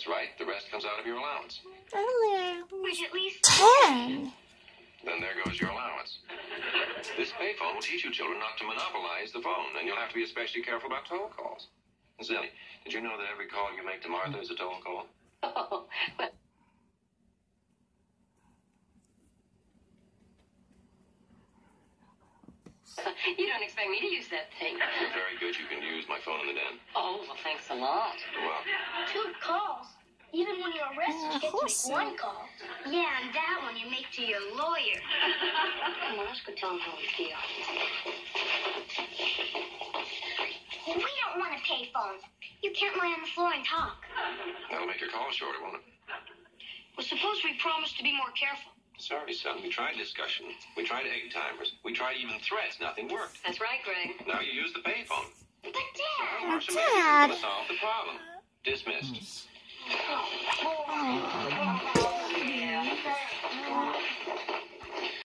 That's right. The rest comes out of your allowance. Oh, Earlier Which at least ten. Then there goes your allowance. This payphone will teach you children not to monopolize the phone, and you'll have to be especially careful about toll calls. Zelly, did you know that every call you make to Martha is a toll call? Oh, well, you don't expect me to use that thing. Very good. You can use thanks a lot. Well, two calls. Even when you're arrested, you get to horse. make one call. Yeah, and that one you make to your lawyer. Come on, let's go tell him how we feel. We don't want to a payphone. You can't lie on the floor and talk. that'll make your call shorter, won't it? Well, suppose we promise to be more careful. Sorry, son. We tried discussion. We tried egg timers. We tried even threats. Nothing worked. That's right, Greg. Now you use the payphone. Problem. Dismissed.